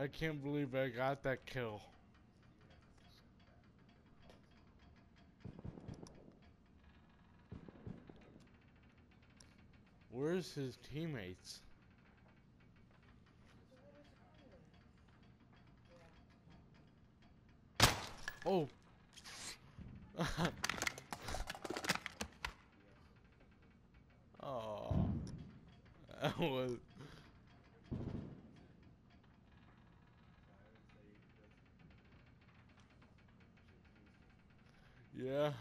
I can't believe I got that kill. Where's his teammates? Oh. oh. That was. Yeah.